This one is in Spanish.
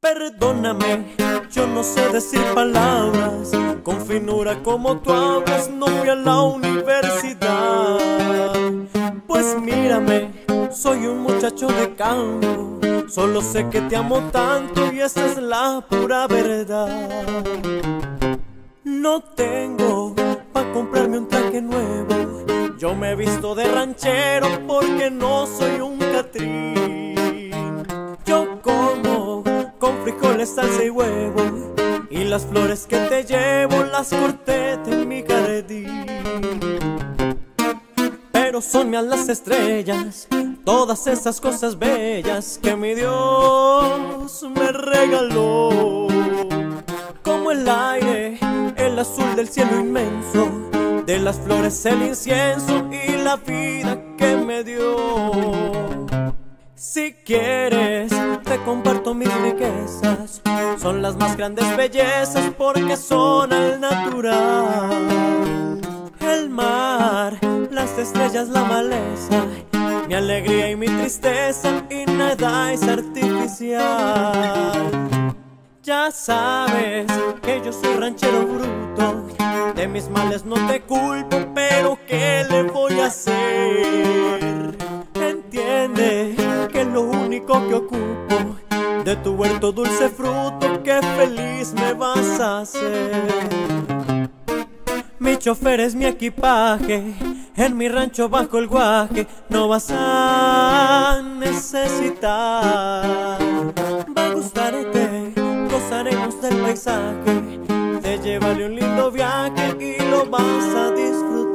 Perdóname, yo no sé decir palabras con finura como tú hablas. No fui a la universidad. Pues mírame, soy un muchacho de campo. Solo sé que te amo tanto y esa es la pura verdad. No tengo para comprarme un traje nuevo. Yo me he visto de ranchero porque no soy un catrín. Salsa y huevo. Y las flores que te llevo las corté en mi jardín. Pero son mías las estrellas, todas esas cosas bellas que mi Dios me regaló. Como el aire, el azul del cielo inmenso, de las flores el incienso y la vida que me dio. Si quieres, te comparto mis riquezas. Son las más grandes bellezas porque son al natural. El mar, las estrellas, la maleza, mi alegría y mi tristeza y nada es artificial. Ya sabes que yo soy ranchero bruto, de mis males no te culpo, que ocupo de tu huerto dulce fruto, que feliz me vas a hacer. Mi chofer es mi equipaje, en mi rancho bajo el guaje no vas a necesitar. Va a gustarte, gozaremos del paisaje, te llevaré un lindo viaje y lo vas a disfrutar.